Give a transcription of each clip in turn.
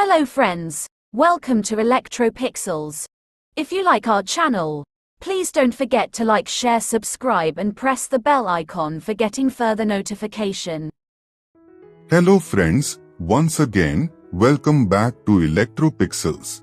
Hello friends, welcome to Electropixels. If you like our channel, please don't forget to like, share, subscribe and press the bell icon for getting further notification. Hello friends, once again, welcome back to Electropixels.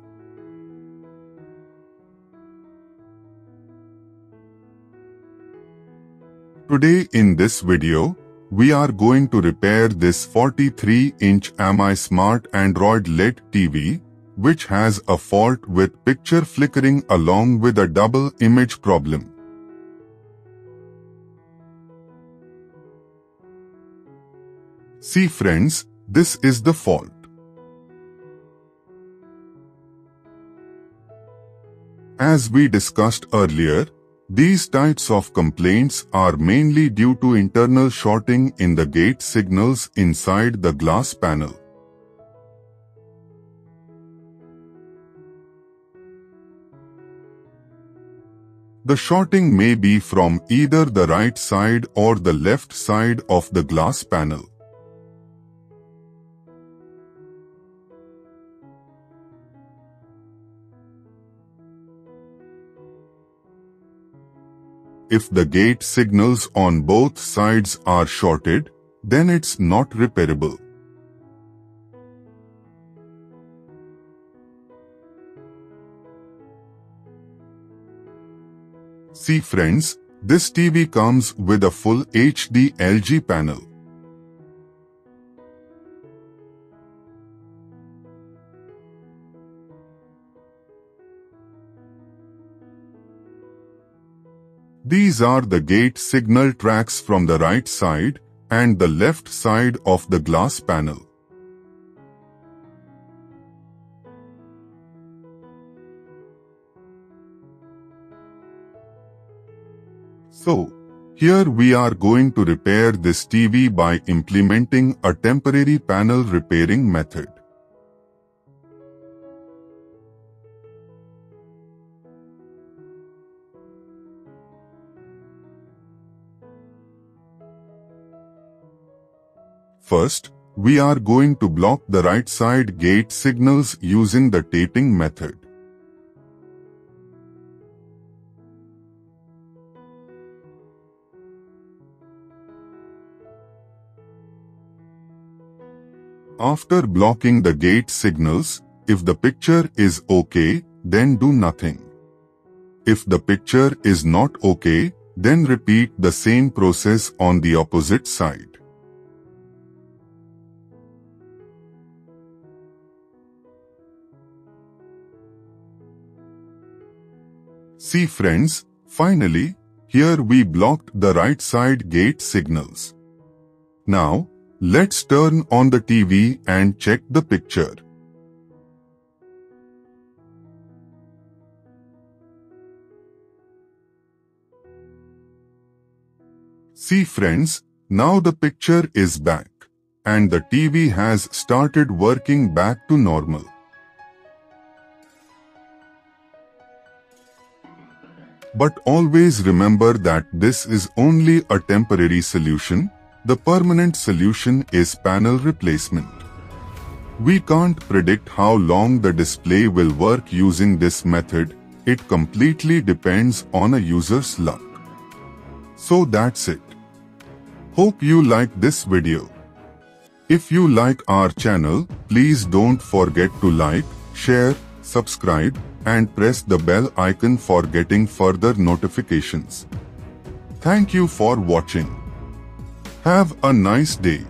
Today in this video, we are going to repair this 43-inch MI Smart Android LED TV, which has a fault with picture flickering along with a double image problem. See friends, this is the fault. As we discussed earlier, these types of complaints are mainly due to internal shorting in the gate signals inside the glass panel. The shorting may be from either the right side or the left side of the glass panel. If the gate signals on both sides are shorted, then it's not repairable. See friends, this TV comes with a full HD LG panel. These are the gate signal tracks from the right side and the left side of the glass panel. So, here we are going to repair this TV by implementing a temporary panel repairing method. First, we are going to block the right side gate signals using the taping method. After blocking the gate signals, if the picture is okay, then do nothing. If the picture is not okay, then repeat the same process on the opposite side. See friends, finally, here we blocked the right side gate signals. Now, let's turn on the TV and check the picture. See friends, now the picture is back and the TV has started working back to normal. But always remember that this is only a temporary solution. The permanent solution is panel replacement. We can't predict how long the display will work using this method. It completely depends on a user's luck. So that's it. Hope you like this video. If you like our channel, please don't forget to like, share, subscribe and press the bell icon for getting further notifications. Thank you for watching. Have a nice day.